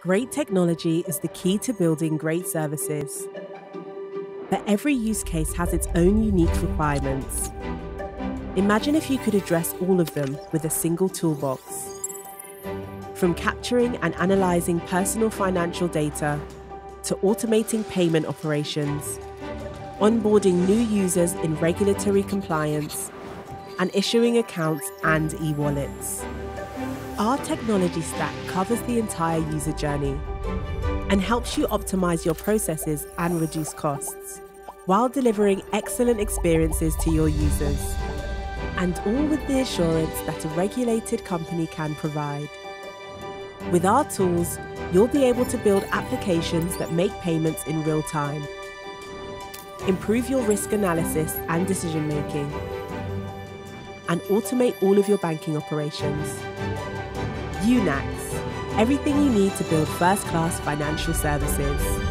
Great technology is the key to building great services. But every use case has its own unique requirements. Imagine if you could address all of them with a single toolbox. From capturing and analyzing personal financial data to automating payment operations, onboarding new users in regulatory compliance, and issuing accounts and e wallets. Our technology stack covers the entire user journey and helps you optimize your processes and reduce costs while delivering excellent experiences to your users. And all with the assurance that a regulated company can provide. With our tools, you'll be able to build applications that make payments in real time, improve your risk analysis and decision making, and automate all of your banking operations. Unnax, everything you need to build first class financial services.